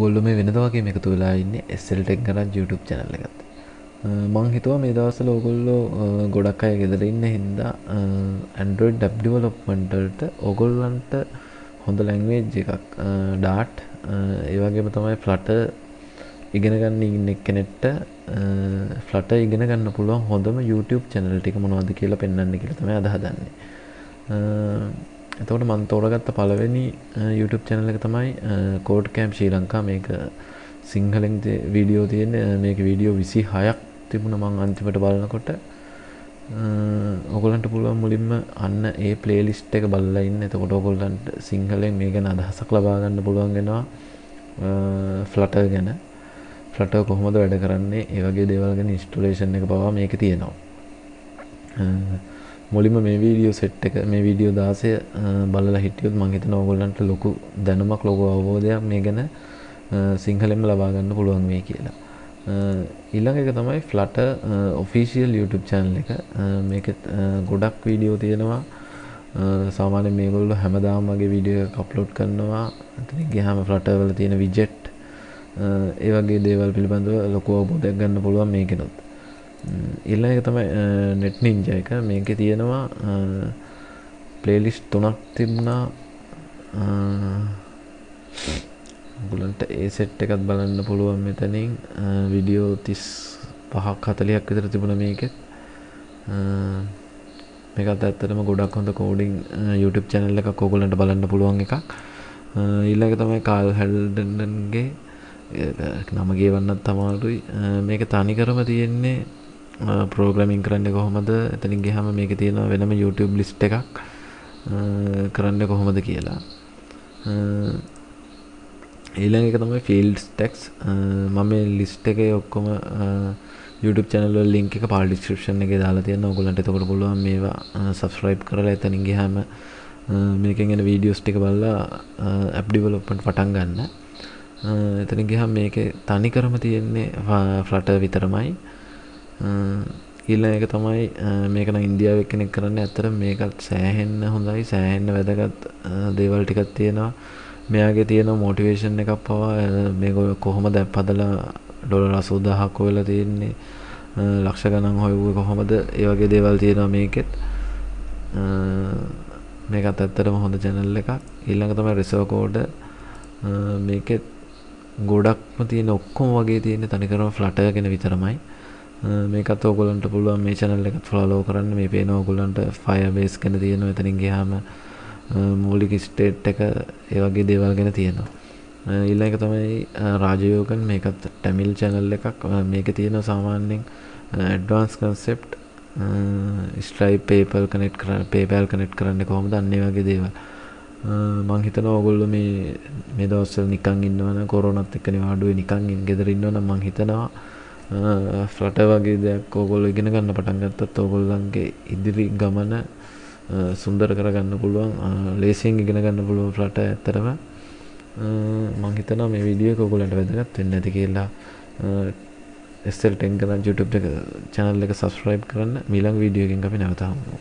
ඔගොල්ලු මේ වෙනද වගේ එකතු වෙලා ඉන්න එස්සල්ටෙක් කරත් YouTube චැනල්ල එකත්. මං හිතුව මේ දවසල ඔගොල්ලෝ ගොඩක් අය ගෙදර ඉන්න හින්දා ඇන්ඩරෝඩ් ඩබ්ඩිවලොප්මන්ටල්ට ඔගොල්ලන්ට හොඳ ලැංවේජ් එකක් ඩාට් ඒවගේම තමයි ෆ්ලට ඉගෙන ගන්න ඉන්න කෙනෙට්ට ෆ්ලට ඉගෙන ගන්න පුළුවන් හොඳම YouTube චැනල් ටික මොනවද කියලා පෙන්න්න කියලතම අදහදන්නේ එතකොට මන් තෝරගත්ත පළවෙනි YouTube චැනල එක තමයි කෝඩ් කෑම් ශ්‍රී ලංකා මේක සිංහලෙන් වීඩියෝ තියෙන මේක වීඩියෝ විසි හයක් තිබුණ මං අන්තිමට බලනකොට. ඔගොලන්ට පුළුවන් මුලින්ම අන්න ඒ පලේලිස්ට් එක බල්ල ඉන්න. එතකොට ඔගොල්ලන්ට සිංහලෙන් මේ ගැන අදහසක් ලබාගන්න පුළුවන්ගෙනවා ෆ්ලට ගැන. ෆ්ලට කොහොමද වැඩ කරන්නේ? ඒවගේ දේවල්ගෙන ඉස්ටලේෂන් එක පවා මේක තියෙනවා. මුලිම මේ වීඩියෝ සෙට් එක මේ වීඩියෝ දාසය බලල හිටියුත් මංහිතන ඔගොල්ලන්ට ලොකු දැනුමක් ලොකු අවබෝධයක් මේ ගැන සිංහලෙම ලබාගන්න පුළුවන් මේ කියලා. ඊළඟ එක තමයි ෆ්ලට ඔෆිසිියල් YouTube චැනල් එක. මේක ගොඩක් වීඩියෝ තියෙනවා. සාමාන්‍ය මේගොල්ල හැමදාම් වගේ වීඩියෝ කප්ලෝඩ් කරනවා. ගහම ෆ්ලටවල තියෙන විජෙට් ඒ වගේ දේවල් පිළිබඳව ලොකු අවබෝධයක් ගන්න පුළුවන් මේකෙනොත්. ඊල්ල එක තමයි නෙට් නිංජ එක. මේක තියෙනවා පලේලිස්් තුනක් තිබුණා. ගුලන්ට ඒ සෙට් එකත් බලන්න පුළුවන් මෙතනින්. විඩියෝ තිස් පහක් හතලියක් විතර තිබුණ මේකෙත්. මේකත් ඇත්තරම ගොඩක් හොඳ කෝඩිං YouTube චැනල්ල එක කෝගලන්ට බලන්න පුළුවන් එකක්. ඊල්ලක තමයි කාල් හැල්ඩන්ගේ නමගේ වන්නත් තමාරුයි මේක තනිකරම තියෙන්නේ ප්‍රෝග්‍රමින් කරන්න කොහොමද? එතනින්ගේ හම මේක තියෙන වෙනම YouTube ලිස්ට් එකක් කරන්න කොහොමද කියලා. ඊළඟ එක තමයි ෆිල්ඩස් ටෙක්ස් මම ලිස්ට් එක ඔක්කොම YouTube චැනල් ලින්ක් එක පාල් ඩිස්ක්‍රිප්ෂන් එක දාලා තියෙන ඔයගොල්ලන්ට එතකොට පුළුවන් මේවා සබස්ක්‍රයිබ් කරලා එතනින් ගියාම මේකෙන් එන වීඩියෝස් ටික බලලා ඇප් ඩෙවලොප්මන්ට් පටන් ගන්න. එතනින් ගියාම මේකේ තනිකරම තියෙන්නේ ෆ්ලටර් විතරමයි. ඊළඟ එක තමයි මේක නම් ඉන්දියාව කෙනෙක් කරන්න. ඇත්තට මේකත් සෑහෙන්න හොඳයි සෑහෙන්න වැදගත් දේවල් ටිකක් තියෙනවා. මෙයාගේ තියෙන මෝටිවේෂන් එකක් පවා මේ කොහොම දැ පදලා ඩොල රසූදහක් වෙලා තියෙන්නේ? ලක්ෂ ගණන් හොයවූ කොහොමද? ඒවගේ දේවල් තියෙනවා මේකෙත්. මේකත් ඇත්තරම හොඳ චැනල් එකක්. ඊල්ළඟ තමයි රිසෝකෝඩ මේකෙත් ගොඩක්ම තියෙන ඔක්කොම වගේ තියෙන තනිකරම ෆ්ලටගෙන විතරමයි. මේකත් ඔගොලන්ට පුළුවන් මේ චැනල් එකත් ෆලෝ කරන්න. මේ පේන ඔගොලන්ට ෆය බේස් කන තියෙනවා. එතනින් ගහම මූලික ස්ටේට් එක ඒවගේ දේවල් ගැන තියෙනවා. ඉල්ල එක තමයි රාජයෝකන් මේකත් ටැමිල් චැනල් එකක්. මේක තියෙන සාමාන්‍යෙන් advance concept Stripe PayPal connect කර පේපෑල් කනෙට් කරන්න කොහොම දන්නේ වගේ දේවල්. මං හිතන ඔගොල්ල මේ මේ දවස්සල් නිකං ඉන්නවන කොරනත් එක්කන වාඩුව නිකං ඉන් ගෙදරන්නවන මං හිතනවා ෆ්ලට වගේ දෙයක් ඕගොල්ල ඉගෙන ගන්න පටන්ගත්තත් ඔගොල්ලන්ගේ ඉදිරි ගමන සුන්දර කරගන්න පුළුවන් ලේසියෙන් ඉගෙන ගන්න පුළුව ෆ්ලට ඇත්තරම මංහිතන මේ විඩිය කොගොලට වැදගත් වෙන්න ඇති කියලා. එස්සල් ටෙන් කරන්න YouTube එක චැනල් එක සස්්‍රයිබ් කරන්න. මිලං වීඩියෝගෙන් අපි නැවතාමු